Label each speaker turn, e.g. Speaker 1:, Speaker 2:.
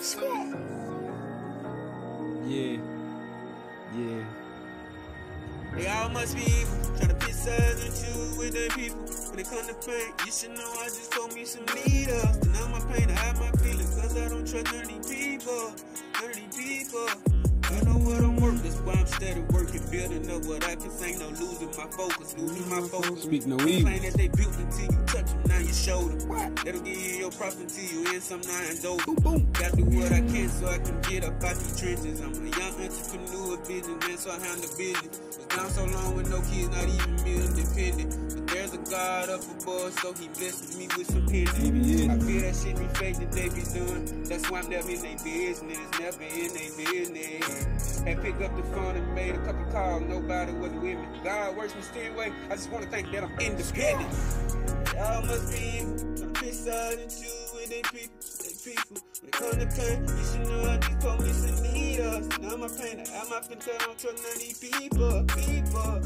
Speaker 1: Yeah. Yeah.
Speaker 2: They all must be evil, tryna pick sides and choose with their people. When it come to pain, you should know I just told me some leaders. Deny my pain, I hide my feelings, cause I don't trust none of these people. None of these people. I know what I'm worth, that's why I'm steady working, building up what I can say. No losing my focus, losing my focus.
Speaker 1: Speak no evil.
Speaker 2: Claim that they built until you touch them, your shoulder. That'll give you your props until you in some nines over.
Speaker 1: Boom, boom.
Speaker 2: Gotta do what I can so I can get up out these trenches. I'm a young entrepreneur, businessman, so I handle business. Was down so long with no kids, not even me independent. But there's a God up above, so he blesses me with some.
Speaker 1: Yeah.
Speaker 2: I feel that shit be fake that they be doing. That's why I'm never in their business, never in their business. Had picked up the phone and made a couple calls, nobody was with me. God works mysterious way. I just wanna think that I'm independent. Y'all must be evil. Tryna pick sides and choose with they people, they people. When it come to pain, you should know I just told me some. Now my pain, I have my pin, I don't trust none of these people, people.